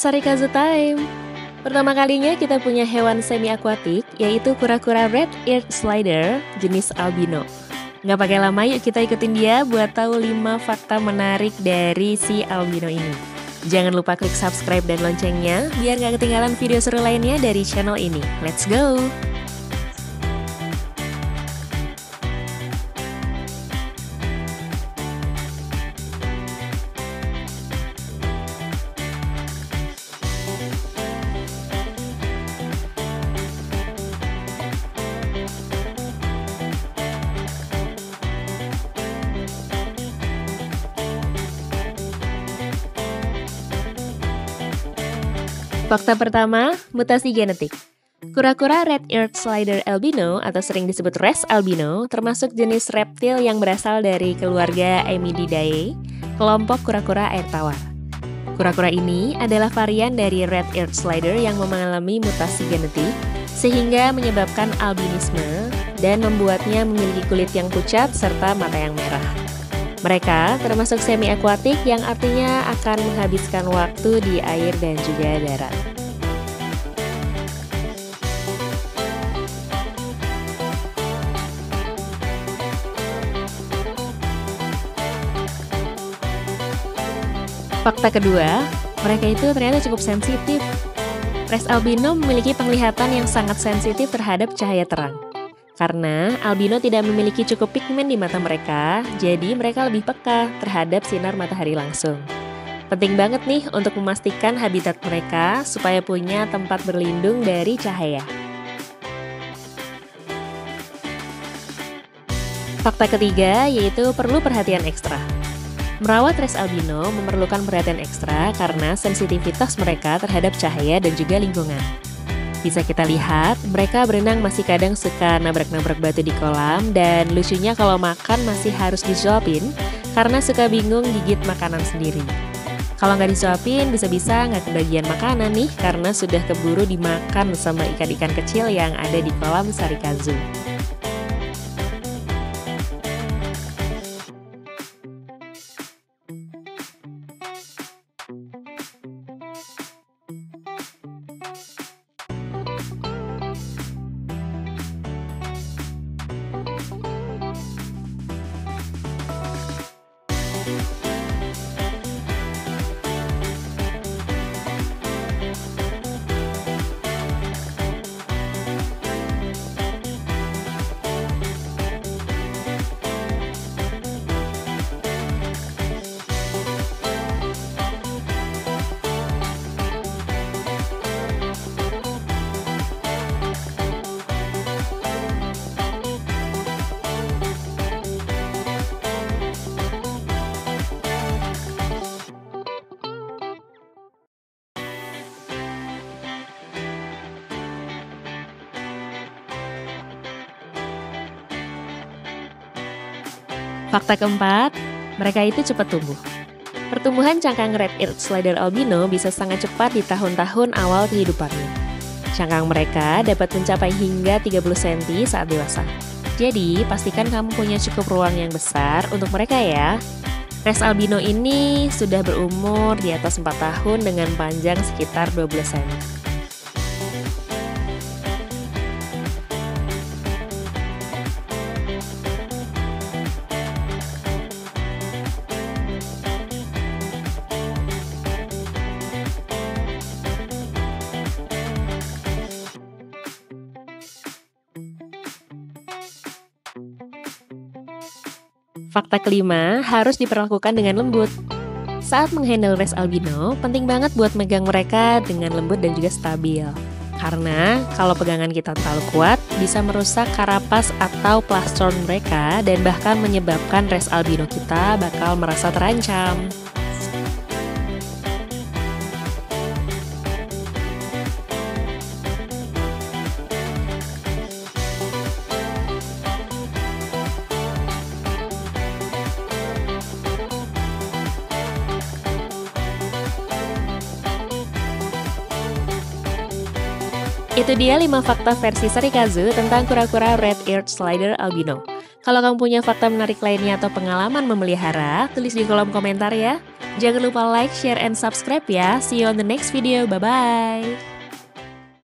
Sarikazu Time! Pertama kalinya kita punya hewan semi-akuatik, yaitu kura-kura red eared slider jenis albino. Nggak pakai lama yuk kita ikutin dia buat tahu 5 fakta menarik dari si albino ini. Jangan lupa klik subscribe dan loncengnya biar nggak ketinggalan video seru lainnya dari channel ini. Let's go! Fakta pertama, mutasi genetik. Kura-kura red-eared slider albino atau sering disebut res albino termasuk jenis reptil yang berasal dari keluarga Amididae, kelompok kura-kura air tawar. Kura-kura ini adalah varian dari red-eared slider yang mengalami mutasi genetik sehingga menyebabkan albinisme dan membuatnya memiliki kulit yang pucat serta mata yang merah. Mereka termasuk semi-akuatik yang artinya akan menghabiskan waktu di air dan juga darat. Fakta kedua, mereka itu ternyata cukup sensitif. Res albino memiliki penglihatan yang sangat sensitif terhadap cahaya terang. Karena albino tidak memiliki cukup pigmen di mata mereka, jadi mereka lebih peka terhadap sinar matahari langsung. Penting banget nih untuk memastikan habitat mereka supaya punya tempat berlindung dari cahaya. Fakta ketiga yaitu perlu perhatian ekstra. Merawat res albino memerlukan perhatian ekstra karena sensitivitas mereka terhadap cahaya dan juga lingkungan. Bisa kita lihat, mereka berenang masih kadang suka nabrak-nabrak batu di kolam dan lucunya kalau makan masih harus disuapin karena suka bingung gigit makanan sendiri. Kalau nggak disuapin, bisa-bisa nggak kebagian makanan nih karena sudah keburu dimakan sama ikan-ikan kecil yang ada di kolam sarikazu. Fakta keempat, mereka itu cepat tumbuh. Pertumbuhan cangkang red-eared slider albino bisa sangat cepat di tahun-tahun awal kehidupannya. Cangkang mereka dapat mencapai hingga 30 cm saat dewasa. Jadi, pastikan kamu punya cukup ruang yang besar untuk mereka ya. Res albino ini sudah berumur di atas 4 tahun dengan panjang sekitar 12 cm. Fakta kelima, harus diperlakukan dengan lembut. Saat menghandle res albino, penting banget buat megang mereka dengan lembut dan juga stabil. Karena kalau pegangan kita terlalu kuat, bisa merusak karapas atau plastron mereka dan bahkan menyebabkan res albino kita bakal merasa terancam. Itu dia 5 fakta versi Sarikazu tentang kura-kura red-eared slider albino. Kalau kamu punya fakta menarik lainnya atau pengalaman memelihara, tulis di kolom komentar ya. Jangan lupa like, share, and subscribe ya. See you on the next video. Bye-bye.